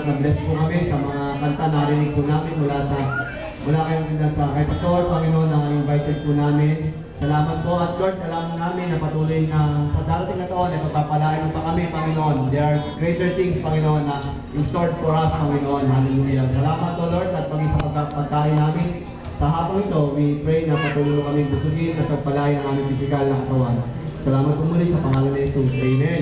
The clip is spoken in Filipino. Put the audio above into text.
at na-bless po kami sa mga kanta narinig po namin mula sa mula kayong tindan sa kay Pastor, Panginoon, na invited po namin. Salamat po at Lord, alam namin na patuloy na sa darating na taon ay pagpapalain mo pa kami, Panginoon. There are greater things, Panginoon, na in store for us, Panginoon. Hallelujah. Salamat po, Lord, at pag sa pagka- pagkain namin. Sa hapon ito, we pray na patuloy mo kami busugin at pagpalain ang aming pisikal na katawan. Salamat po muli sa pangalan ni Jesus. Amen.